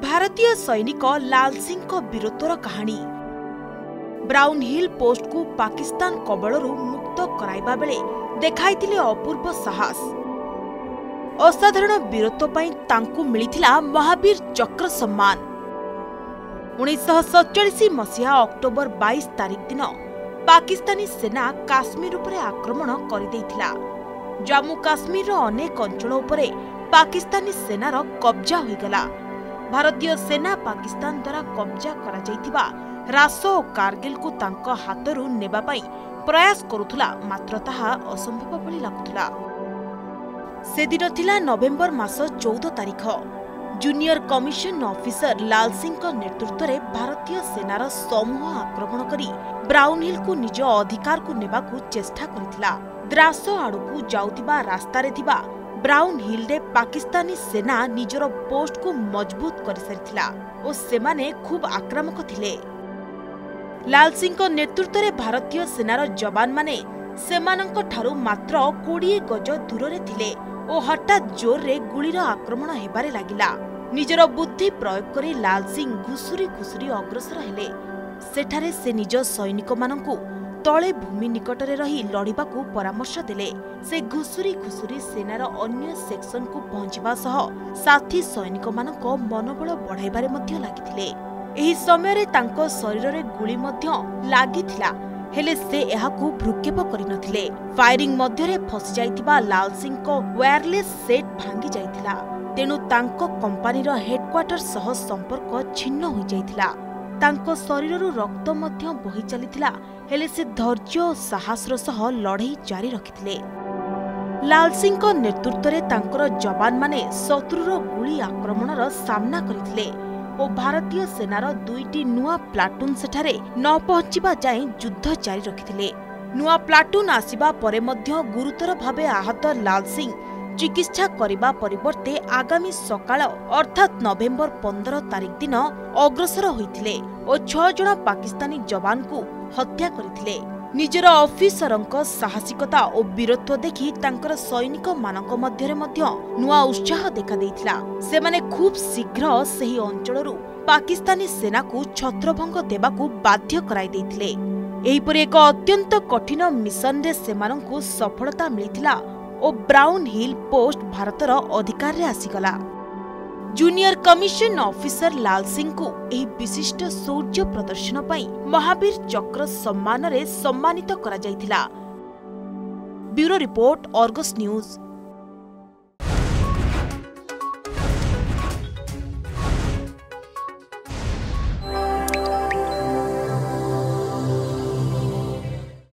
ଭାରତୀୟ ସୈନିକ ଲାଲ ସିଂଙ୍କ ବୀରତ୍ୱର କାହାଣୀ। ବ୍ରାଉନ୍ ହିଲ୍ ପୋଷ୍ଟକୁ ପାକିସ୍ତାନ କବଳରୁ ମୁକ୍ତ କରାଇବା ବେଳେ ଦେଖାଇଥିଲେ ଅପୂର୍ବ ସାହସ। ଅସାଧାରଣ ବୀରତ୍ୱ ପାଇଁ ତାଙ୍କୁ ମିଳିଥିଲା ମହାବୀର ଚକ୍ର ସମ୍ମାନ। ଉଣେଇଶହ ସତଚାଳିଶ ମସିହା ଅକ୍ଟୋବର ବାଇଶ ତାରିଖ ଦିନ ପାକିସ୍ତାନୀ ସେନା କାଶ୍ମୀର ଉପରେ ଆକ୍ରମଣ କରିଦେଇଥିଲା। ଜାମ୍ମୁ କାଶ୍ମୀରର ଅନେକ ଅଞ୍ଚଳ ଉପରେ ପାକିସ୍ତାନୀ ସେନାର କବ୍ଜା ହୋଇଗଲା। ଭାରତୀୟ ସେନା ପାକିସ୍ତାନ ଦ୍ୱାରା କବ୍ଜା କରାଯାଇଥିବା ରାସ ଓ କାର୍ଗିଲକୁ ତାଙ୍କ ହାତରୁ ନେବା ପାଇଁ ପ୍ରୟାସ କରୁଥିଲା ମାତ୍ର ତାହା ଅସମ୍ଭବ ଭଳି ଲାଗୁଥିଲା। ସେଦିନ ଥିଲା ନଭେମ୍ବର ମାସ ଚଉଦ ତାରିଖ। ଜୁନିୟର କମିଶନ ଅଫିସର ଲାଲ ସିଂଙ୍କ ନେତୃତ୍ୱରେ ଭାରତୀୟ ସେନାର ସମୂହ ଆକ୍ରମଣ କରି ବ୍ରାଉନ୍ ହିଲ୍କୁ ନିଜ ଅଧିକାରକୁ ନେବାକୁ ଚେଷ୍ଟା କରିଥିଲା। ଦ୍ରାସ ଆଡ଼କୁ ଯାଉଥିବା ରାସ୍ତାରେ ଥିବା ବ୍ରାଉନ୍ ହିଲ୍ରେ ପାକିସ୍ତାନୀ ସେନା ନିଜର ପୋଷ୍ଟକୁ ମଜବୁତ କରିସାରିଥିଲା ଓ ସେମାନେ ଖୁବ୍ ଆକ୍ରାମକ ଥିଲେ। ଲାଲ ସିଂଙ୍କ ନେତୃତ୍ୱରେ ଭାରତୀୟ ସେନାର ଯବାନମାନେ ସେମାନଙ୍କଠାରୁ ମାତ୍ର କୋଡ଼ିଏ ଗଜ ଦୂରରେ ଥିଲେ ଓ ହଠାତ୍ ଜୋରରେ ଗୁଳିର ଆକ୍ରମଣ ହେବାରେ ଲାଗିଲା। ନିଜର ବୁଦ୍ଧି ପ୍ରୟୋଗ କରି ଲାଲ ସିଂ ଘୁଷୁରି ଘୁଷୁରି ଅଗ୍ରସର ହେଲେ। ସେଠାରେ ସେ ନିଜ ସୈନିକମାନଙ୍କୁ ତଳେ ଭୂମି ନିକଟରେ ରହି ଲଢ଼ିବାକୁ ପରାମର୍ଶ ଦେଲେ। ସେ ଘୁଷୁରି ଘୁଷୁରି ସେନାର ଅନ୍ୟ ସେକ୍ସନକୁ ପହଞ୍ଚିବା ସହ ସାଥୀ ସୈନିକମାନଙ୍କ ମନୋବଳ ବଢ଼ାଇବାରେ ମଧ୍ୟ ଲାଗିଥିଲେ। ଏହି ସମୟରେ ତାଙ୍କ ଶରୀରରେ ଗୁଳି ମଧ୍ୟ ଲାଗିଥିଲା। ହେଲେ ସେ ଏହାକୁ ଭ୍ରୁକ୍ଷେପ କରିନଥିଲେ। ଫାୟାରିଂ ମଧ୍ୟରେ ଫସିଯାଇଥିବା ଲାଲ ସିଂଙ୍କ ୱାୟାରଲେସ୍ ସେଟ୍ ଭାଙ୍ଗି ଯାଇଥିଲା ତେଣୁ ତାଙ୍କ କମ୍ପାନୀର ହେଡକ୍ୱାର୍ଟର ସହ ସମ୍ପର୍କ ଛିନ୍ନ ହୋଇଯାଇଥିଲା। ତାଙ୍କ ଶରୀରରୁ ରକ୍ତ ମଧ୍ୟ ବହି ଚାଲିଥିଲା। ହେଲେ ସେ ଧୈର୍ଯ୍ୟ ଓ ସାହସର ସହ ଲଢ଼େଇ ଜାରି ରଖିଥିଲେ। ଲାଲ ସିଂଙ୍କ ନେତୃତ୍ୱରେ ତାଙ୍କର ଯବାନମାନେ ଶତ୍ରୁର ଗୁଳି ଆକ୍ରମଣର ସାମ୍ନା କରିଥିଲେ ଓ ଭାରତୀୟ ସେନାର ଦୁଇଟି ନୂଆ ପ୍ଲାଟୁନ୍ ସେଠାରେ ନ ପହଞ୍ଚିବା ଯାଏଁ ଯୁଦ୍ଧ ଜାରି ରଖିଥିଲେ। ନୂଆ ପ୍ଲାଟୁନ୍ ଆସିବା ପରେ ମଧ୍ୟ ଗୁରୁତର ଭାବେ ଆହତ ଲାଲ ସିଂ ଚିକିତ୍ସା କରିବା ପରିବର୍ତ୍ତେ ଆଗାମୀ ସକାଳ ଅର୍ଥାତ୍ ନଭେମ୍ବର ପନ୍ଦର ତାରିଖ ଦିନ ଅଗ୍ରସର ହୋଇଥିଲେ ଓ ଛଅ ଜଣ ପାକିସ୍ତାନୀ ଯବାନଙ୍କୁ ହତ୍ୟା କରିଥିଲେ। ନିଜର ଅଫିସରଙ୍କ ସାହସିକତା ଓ ବୀରତ୍ୱ ଦେଖି ତାଙ୍କର ସୈନିକମାନଙ୍କ ମଧ୍ୟରେ ମଧ୍ୟ ନୂଆ ଉତ୍ସାହ ଦେଖାଦେଇଥିଲା। ସେମାନେ ଖୁବ୍ ଶୀଘ୍ର ସେହି ଅଞ୍ଚଳରୁ ପାକିସ୍ତାନୀ ସେନାକୁ ଛତ୍ରଭଙ୍ଗ ଦେବାକୁ ବାଧ୍ୟ କରାଇ ଦେଇଥିଲେ। ଏହିପରି ଏକ ଅତ୍ୟନ୍ତ କଠିନ ମିଶନରେ ସେମାନଙ୍କୁ ସଫଳତା ମିଳିଥିଲା ଓ ବ୍ରାଉନ୍ ହିଲ୍ ପୋଷ୍ଟ ଭାରତର ଅଧିକାରରେ ଆସିଗଲା। ଜୁନିୟର କମିଶନ ଅଫିସର ଲାଲ ସିଂଙ୍କୁ ଏହି ବିଶିଷ୍ଟ ଶୌର୍ଯ୍ୟ ପ୍ରଦର୍ଶନ ପାଇଁ ମହାବୀର ଚକ୍ର ସମ୍ମାନରେ ସମ୍ମାନିତ କରାଯାଇଥିଲା। Bureau report Argus News.